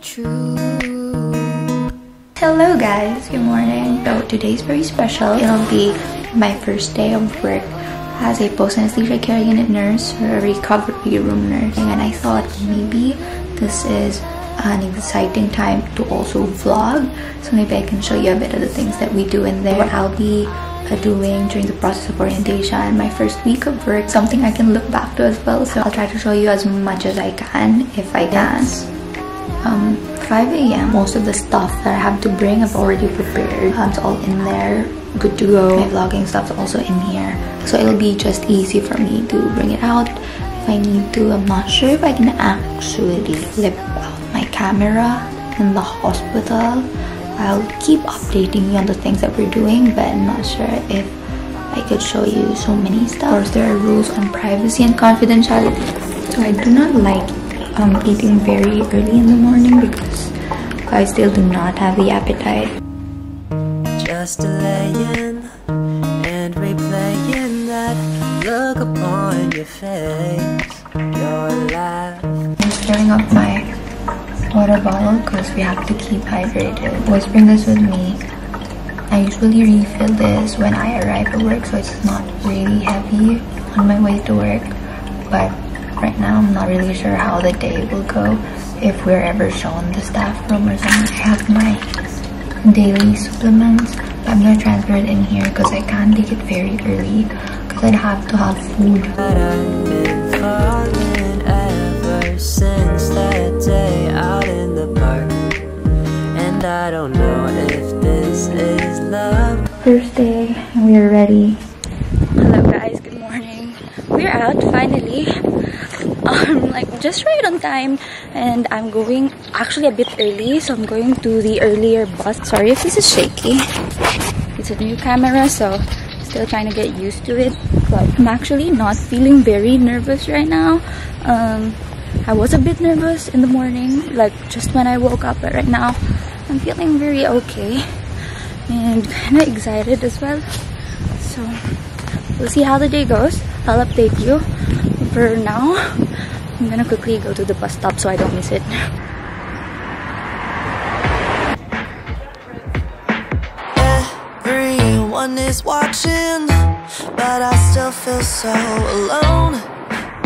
true. Hello guys, good morning. So today's very special. It'll be my first day of work as a post-anesthesia care unit nurse or a recovery room nurse. And I thought maybe this is an exciting time to also vlog. So maybe I can show you a bit of the things that we do in there. What I'll be uh, doing during the process of orientation, my first week of work, something I can look back to as well. So I'll try to show you as much as I can if I can. Um, 5 a.m. Most of the stuff that I have to bring I've already prepared. Um, it's all in there, good to go. My vlogging stuff's also in here. So it'll be just easy for me to bring it out if I need to. I'm not sure if I can actually flip out my camera in the hospital. I'll keep updating you on the things that we're doing, but I'm not sure if I could show you so many stuff. Of course, there are rules on privacy and confidentiality. So I do not like um, eating very early in the morning because I still do not have the appetite. Just delaying and replaying that look upon your face, your laugh. I'm filling up my water bottle because we have to keep hydrated. Always bring this with me. I usually refill this when I arrive at work so it's not really heavy on my way to work. But right now I'm not really sure how the day will go if we're ever shown the staff room or something. I have my daily supplements. But I'm gonna transfer it in here because I can't take it very early because I'd have to have food. Ever since that day out in the park. And I don't know if this is love. Thursday and we are ready. Hello guys, good morning. We're out finally. Um, like just right on time and I'm going actually a bit early so I'm going to the earlier bus. Sorry if this is shaky. It's a new camera so still trying to get used to it but I'm actually not feeling very nervous right now. Um, I was a bit nervous in the morning like just when I woke up but right now I'm feeling very okay and kind of excited as well. So we'll see how the day goes. I'll update you. For now, I'm gonna quickly go to the bus stop so I don't miss it. Everyone is watching, but I still feel so alone,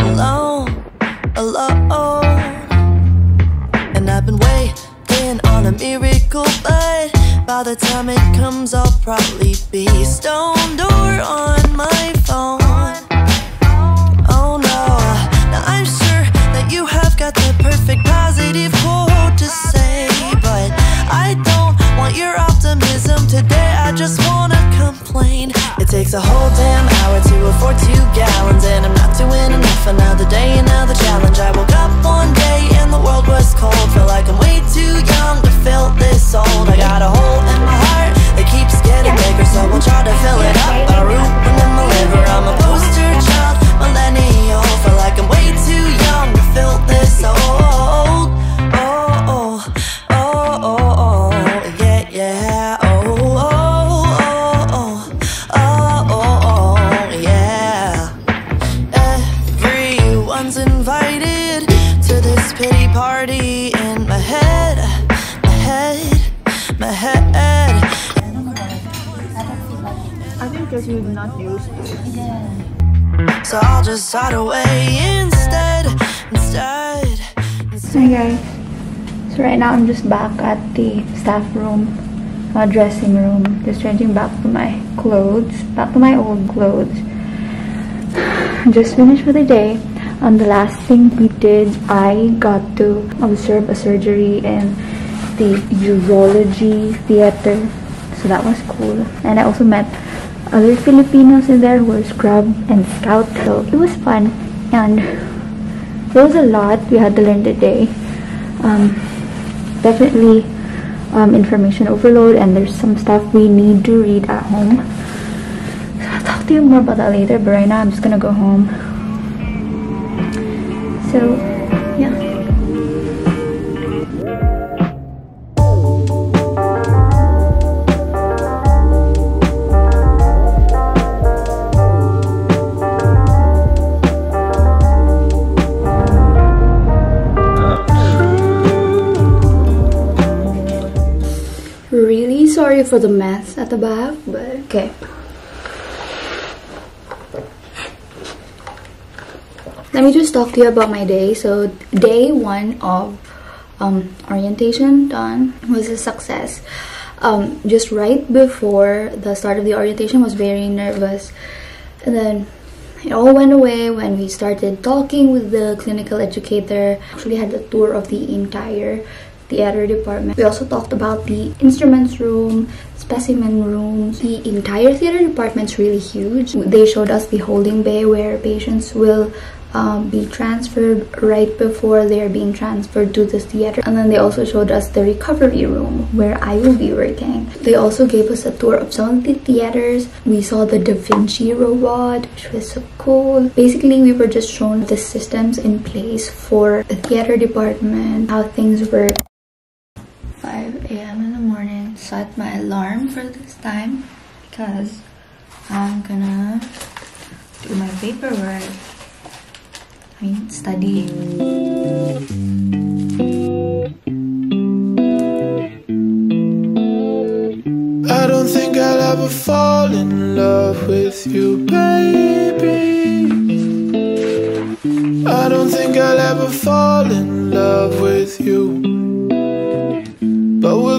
alone, alone. And I've been waiting on a miracle, but by the time it comes, I'll probably be stoned or on my phone. Perfect positive quote to say, but I don't want your optimism today. I just wanna complain. It takes a whole damn hour to afford two gallons, and I'm not doing enough. Another day, another challenge. I woke up one day and the world was cold. Feel like I'm way too young to feel this old. I got a hole in my heart that keeps getting bigger, so we'll try to fill it up. My liver. I'm a think because not used to it. So I'll just hide away instead, instead. Hi guys. So right now I'm just back at the staff room, uh, dressing room, just changing back to my clothes, back to my old clothes. Just finished for the day. Um, the last thing we did, I got to observe a surgery in the urology theater. So that was cool. And I also met other Filipinos in there who were scrub and scout. So it was fun. And there was a lot we had to learn today. Um, definitely um, information overload and there's some stuff we need to read at home. So I'll talk to you more about that later, but right now I'm just gonna go home. So, sorry for the mess at the back, but okay. Let me just talk to you about my day. So, day one of um, orientation done was a success. Um, just right before the start of the orientation, was very nervous, and then it all went away when we started talking with the clinical educator. Actually, had a tour of the entire theater department. We also talked about the instruments room, specimen rooms. The entire theater department's really huge. They showed us the holding bay where patients will um, be transferred right before they're being transferred to the theater. And then they also showed us the recovery room where I will be working. They also gave us a tour of some of the theaters. We saw the Da Vinci robot, which was so cool. Basically, we were just shown the systems in place for the theater department, how things work. 5 a.m. in the morning. Set my alarm for this time because I'm gonna do my paperwork. I mean, study. I don't think I'll ever fall in love with you, baby. I don't think I'll ever fall in love with you.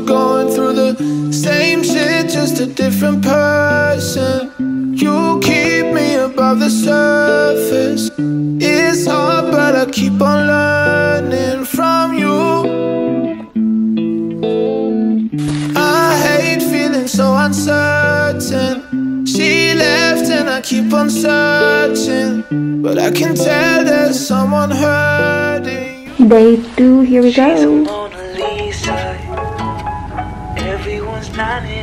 But we're going through the same shit, just a different person. You keep me above the surface. It's hard, but I keep on learning from you. I hate feeling so uncertain. She left and I keep on searching. But I can tell there's someone hurting. Day two, here we She's a go.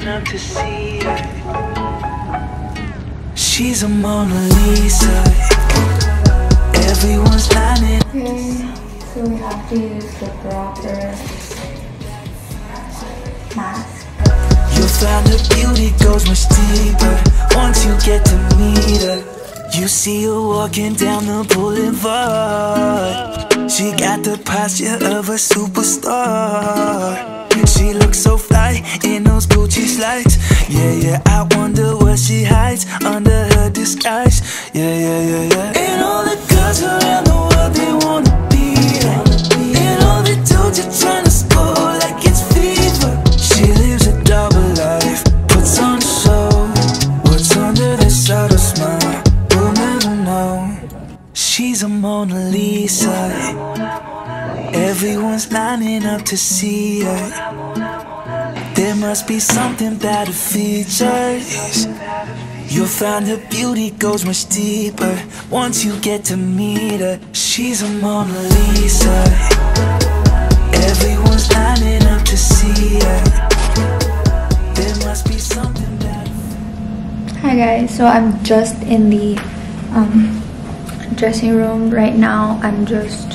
Up to see her. She's a Mona Lisa. Everyone's lining. Okay, so we have to use the proper mask. You'll find her beauty goes much deeper once you get to meet her. You see her walking down the boulevard. She got the posture of a superstar. She looks so fly in those Gucci slides. Yeah, yeah, I wonder what she hides under her disguise. Yeah, yeah, yeah, yeah. And all the girls around the world, they wanna be. And all the dudes are trying to score like it's fever. She lives a double life, puts on a show. What's under this outer smile? We'll never know. She's a Mona Lisa. Everyone's lining up to see her. Must be something about her features. You'll find her beauty goes much deeper once you get to meet her. She's a Mona Lisa. Everyone's lining up to see her. There must be something about her. Hi guys, so I'm just in the um, dressing room right now. I'm just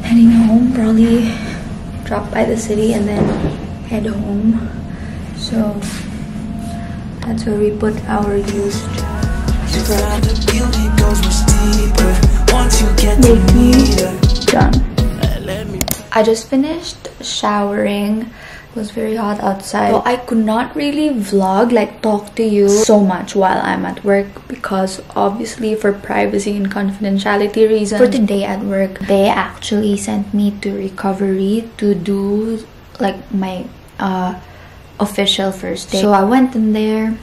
heading home, probably drop by the city and then head home. So that's where we put our used You find her beauty goes much deeper once you get to Make me meet her. done. I just finished showering. It was very hot outside. So I could not really vlog, like talk to you so much while I'm at work because obviously for privacy and confidentiality reasons. For today at work, they actually sent me to recovery to do like my uh, official first day. So I went in there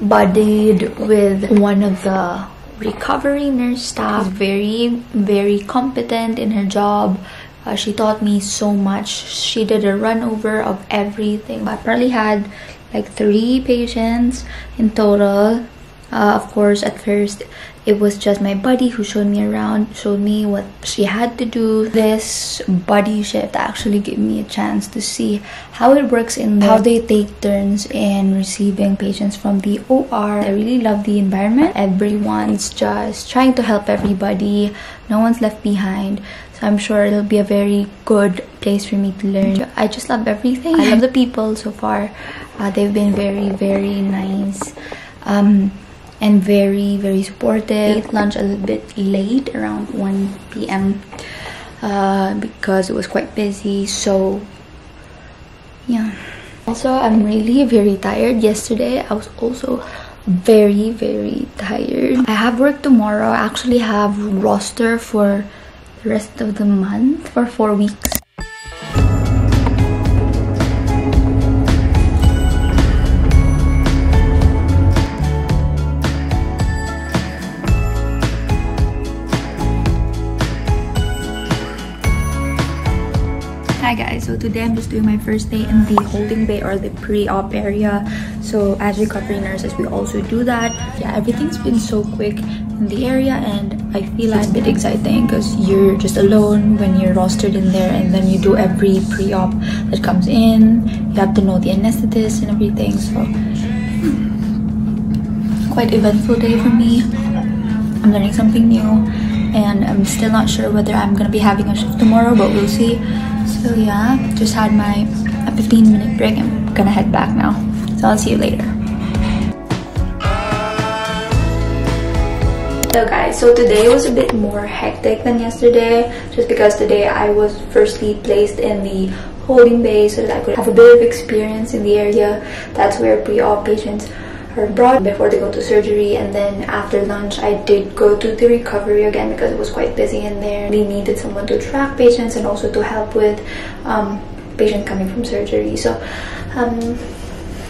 buddied with one of the recovery nurse staff very very competent in her job. Uh, she taught me so much. She did a run over of everything. I probably had like three patients in total uh, of course at first it was just my buddy who showed me around showed me what she had to do. This buddy shift actually gave me a chance to see how it works in how they take turns in receiving patients from the or i really love the environment. Everyone's just trying to help everybody. No one's left behind. So i'm sure it'll be a very good place for me to learn. I just love everything. I love the people so far. Uh, they've been very very nice. Um, and very very supportive ate lunch a little bit late around 1 p.m uh, because it was quite busy so yeah Also, I'm really very tired. Yesterday, I was also very, very tired. I have work tomorrow. I actually have roster for the rest of the month for four weeks. Hi guys, so today I'm just doing my first day in the holding bay or the pre-op area. So as recovery nurses, we also do that. Yeah, everything's been so quick in the area and I feel like a bit exciting because you're just alone when you're rostered in there and then you do every pre-op that comes in. You have to know the anesthetist and everything. So hmm, quite eventful day for me. I'm learning something new and I'm still not sure whether I'm gonna be having a shift tomorrow, but we'll see. So yeah, just had my 15 minute break. I'm gonna head back now. So I'll see you later. So guys, so today was a bit more hectic than yesterday just because today I was firstly placed in the holding bay so that I could have a bit of experience in the area. That's where pre-op patients are brought before they go to surgery and then after lunch I did go to the recovery again because it was quite busy in there. We needed someone to track patients and also to help with um, patients coming from surgery. So um,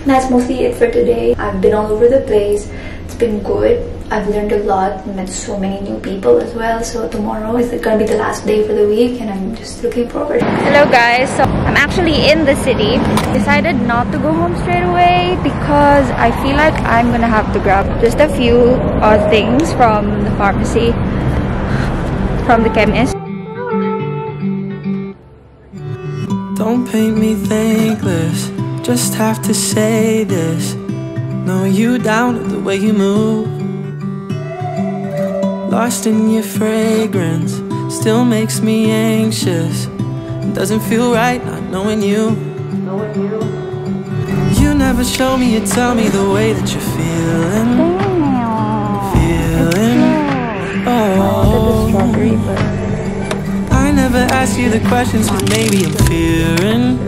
that's mostly it for today. I've been all over the place. It's been good. I've learned a lot, and met so many new people as well. So tomorrow is gonna be the last day for the week and I'm just looking forward. Hello guys, so I'm actually in the city. Decided not to go home straight away because I feel like I'm gonna have to grab just a few uh, things from the pharmacy, from the chemist. Don't paint me thankless, just have to say this. Know you down with the way you move. Lost in your fragrance, still makes me anxious. Doesn't feel right not knowing you. You You never show me, you tell me the way that you're feeling. Feeling. Oh. I never ask you the questions, but maybe I'm fearing.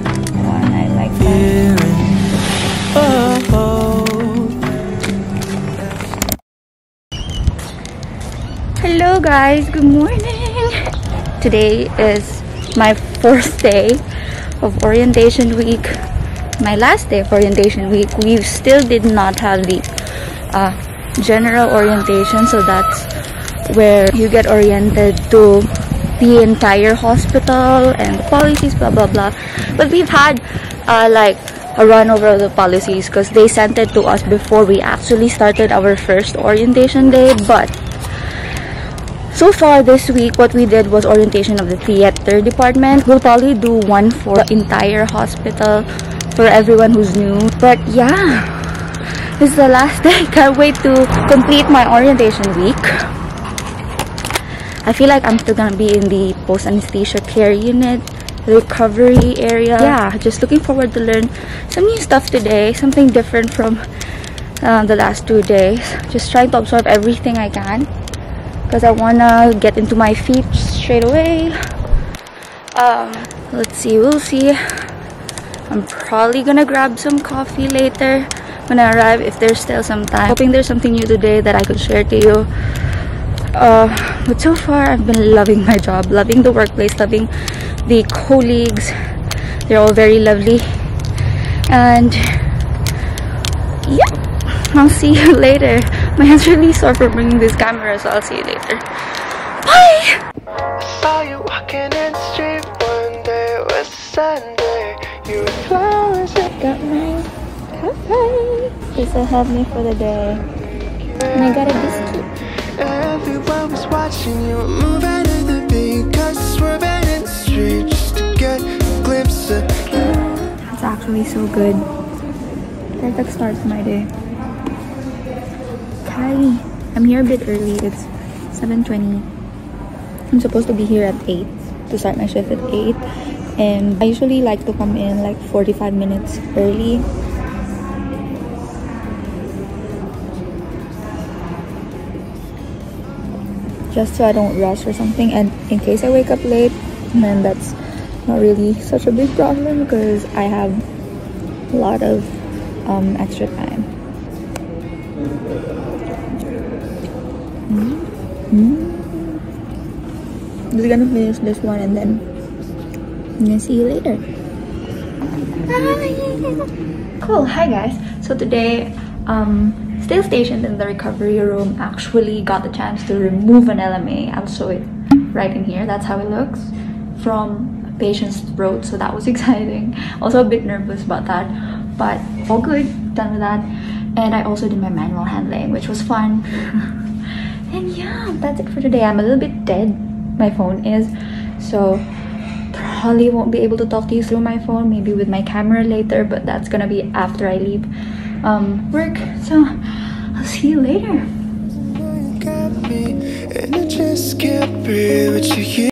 Fearing. Oh. oh. Guys, good morning. Today is my fourth day of orientation week. My last day of orientation week. We still did not have the uh, general orientation, so that's where you get oriented to the entire hospital and the policies, blah blah blah. But we've had uh, like a run over of the policies because they sent it to us before we actually started our first orientation day, but so far this week, what we did was orientation of the theater department. We'll probably do one for the entire hospital for everyone who's new. But yeah, this is the last day. Can't wait to complete my orientation week. I feel like I'm still gonna be in the post anesthesia care unit, recovery area. Yeah, just looking forward to learn some new stuff today, something different from uh, the last two days. Just trying to absorb everything I can because I wanna get into my feet straight away. Um, let's see, we'll see. I'm probably gonna grab some coffee later when I arrive if there's still some time. Hoping there's something new today that I could share to you. Uh, but so far, I've been loving my job, loving the workplace, loving the colleagues. They're all very lovely. And yeah, I'll see you later. My hand's really sore for bringing this camera, so I'll see you later. Bye! Saw you walking in the street one day, it was Sunday. You were flowers Got my cafe. This will help me for the day. And I got a biscuit. Everyone was watching you moving in the beat, cause swerving in the street just to get a glimpse of you. It's actually so good. Perfect start to my day. Hi, I'm here a bit early. It's 7.20. I'm supposed to be here at 8 to start my shift at 8. And I usually like to come in like 45 minutes early. Just so I don't rush or something. And in case I wake up late, then that's not really such a big problem because I have a lot of um, extra time. Just gonna finish this one and then I'm gonna see you later. Cool, hi guys. So today, um, still stationed in the recovery room, actually got the chance to remove an LMA. I'll show it right in here. That's how it looks from a patient's throat. So that was exciting. Also a bit nervous about that, but all good, done with that. And I also did my manual handling, which was fun. and yeah, that's it for today. I'm a little bit dead, my phone is. So probably won't be able to talk to you through my phone, maybe with my camera later, but that's gonna be after I leave um, work. So I'll see you later.